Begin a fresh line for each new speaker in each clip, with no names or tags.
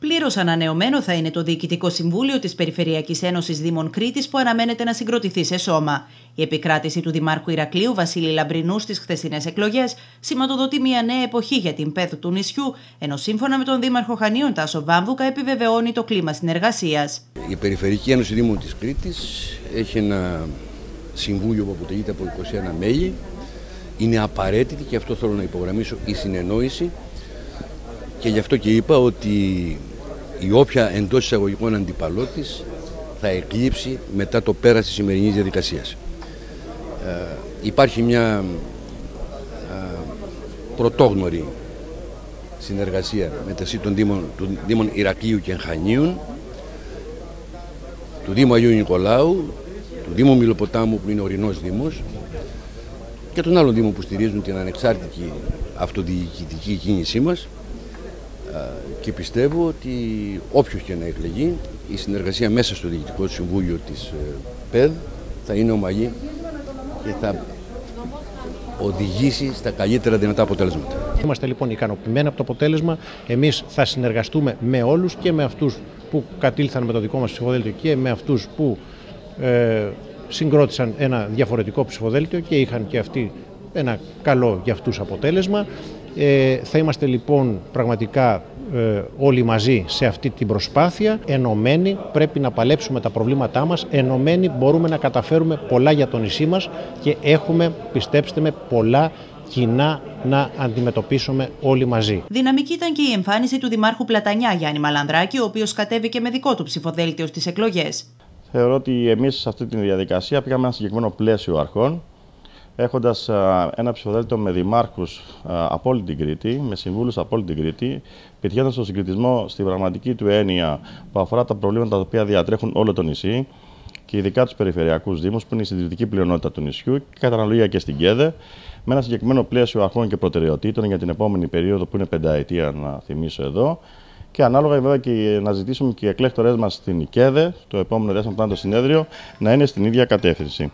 Πλήρως ανανεωμένο θα είναι το Διοικητικό Συμβούλιο της Περιφερειακής Ένωσης Δήμων Κρήτης που αναμένεται να συγκροτηθεί σε σώμα. Η επικράτηση του Δημάρχου Ηρακλείου Βασίλη Λαμπρινού στις χθεσινές εκλογές σηματοδοτεί μια νέα εποχή για την πέθ του νησιού, ενώ σύμφωνα με τον Δήμαρχο Χανίων Τάσο Βάμβουκα επιβεβαιώνει το κλίμα συνεργασίας.
Η Περιφερειακή Ένωση Δήμων της Κρήτης έχει ένα συμβούλιο που αποτελείται από 21 μέλη. Είναι απαραίτητη και αυτό θέλω να υπογραμμίσω η συνεννόηση και γι' αυτό και είπα ότι η όποια εντός εισαγωγικών αντιπαλώτης θα εκλείψει μετά το πέρας της σημερινής διαδικασίας. Ε, υπάρχει μια ε, πρωτόγνωρη συνεργασία μεταξύ των Δήμων, των Δήμων Ηρακλείου και Χανίων, του Δήμου Αγίου Νικολάου, του Δήμου Μιλοποτάμου που είναι ορεινός Δήμος και των άλλων Δήμων που στηρίζουν την ανεξάρτητη αυτοδιοικητική κίνησή μας και πιστεύω ότι όποιος και να εκλεγεί η συνεργασία μέσα στο Διοικητικό Συμβούλιο της ε, ΠΕΔ θα είναι ομαλή και θα οδηγήσει στα καλύτερα δυνατά αποτέλεσματα.
Είμαστε λοιπόν ικανοποιημένοι από το αποτέλεσμα. Εμείς θα συνεργαστούμε με όλους και με αυτούς που κατήλθαν με το δικό μας ψηφοδέλτιο και με αυτούς που ε, συγκρότησαν ένα διαφορετικό ψηφοδέλτιο και είχαν και αυτοί ένα καλό για αυτούς αποτέλεσμα. Ε, θα είμαστε λοιπόν πραγματικά ε, όλοι μαζί σε αυτή την προσπάθεια. Ενωμένοι πρέπει να παλέψουμε τα προβλήματά μας. Ενωμένοι μπορούμε να καταφέρουμε πολλά για το νησί μας και έχουμε, πιστέψτε με, πολλά κοινά να αντιμετωπίσουμε όλοι μαζί.
Δυναμική ήταν και η εμφάνιση του Δημάρχου Πλατανιά Γιάννη Μαλανδράκη, ο οποίος κατέβηκε με δικό του ψηφοδέλτιο στις εκλογές.
Θεωρώ ότι εμείς σε αυτή τη διαδικασία πήγαμε ένα συγκεκριμένο πλαίσιο αρχών έχοντας ένα ψηφοδέλτιο με δημάρχους από όλη την Κρήτη, με συμβούλους από όλη την Κρήτη, πετυχαίνοντας τον συγκριτισμό στη πραγματική του έννοια που αφορά τα προβλήματα τα οποία διατρέχουν όλο το νησί και ειδικά τους περιφερειακούς Δήμους, που είναι η συντηρητική πλειονότητα του νησιού και κατά αναλογία και στην ΚΕΔΕ, με ένα συγκεκριμένο πλαίσιο αρχών και προτεραιοτήτων για την επόμενη περίοδο που είναι πενταετία, να θυμίσω εδώ. Και ανάλογα βέβαια και να ζητήσουμε και οι εκλέκτορές μας στην ΚΕΔΕ, το επόμενο διάστημα που το συνέδριο, να είναι στην ίδια κατεύθυνση.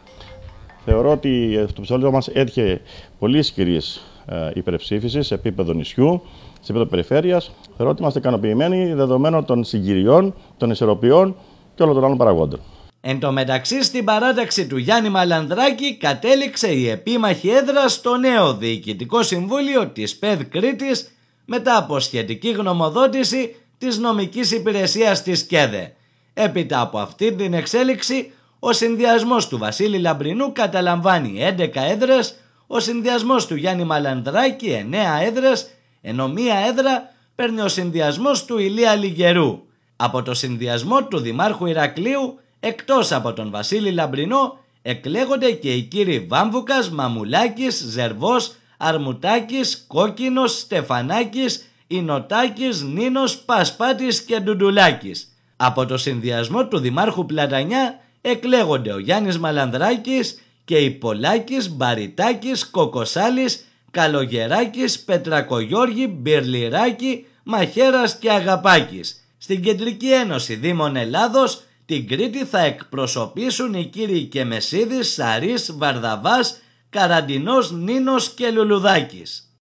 Θεωρώ ότι το ψηφοδέλτιο μας έτυχε πολύ ισχυρής ε, υπερψήφισης σε επίπεδο νησιού, σε επίπεδο περιφέρειας. Θεωρώ ότι είμαστε ικανοποιημένοι δεδομένων των συγκυριών, των ισορροπιών και όλων των άλλων παραγόντων.
Εν τω μεταξύ στην παράταξη του Γιάννη Μαλανδράκη κατέληξε η επίμαχη έδρα στο νέο Διοικητικό Συμβούλιο της ΠΕΔ Κρήτης μετά από σχετική γνωμοδότηση της νομικής υπηρεσίας της ΚΕΔΕ. Έπειτα από αυτή την εξέλιξη ο συνδυασμός του Βασίλη Λαμπρινού καταλαμβάνει 11 έδρες, ο συνδυασμός του Γιάννη Μαλανδράκη 9 έδρες, ενώ μία έδρα παίρνει ο συνδυασμός του Ηλία Λιγερού. Από το συνδυασμό του Δημάρχου Ηρακλείου, εκτός από τον Βασίλη Λαμπρινό, εκλέγονται και οι κύριοι Βάμβουκας, Μαμουλάκης, Ζερβός, Αρμουτάκης, Κόκκινος, Στεφανάκης, Ινωτάκης, Νίνος, Πασπάτης και Ντουντουλάκης. Από το συνδυασμό του Δημάρχου Πλατανιά εκλέγονται ο Γιάννης Μαλανδράκης και οι Πολάκης, Μπαριτάκης, Κοκοσάλης, Καλογεράκης, Πετρακογιώργη, Μπυρλιράκη, Μαχέρας και Αγαπάκης. Στην Κεντρική Ένωση Δήμων Ελλάδος την Κρήτη θα εκπροσωπήσουν οι κύριοι Κεμεσίδης, Σαρής, Βαρδαβάς, Καραντινός, Νίνος και Λουλουδάκης.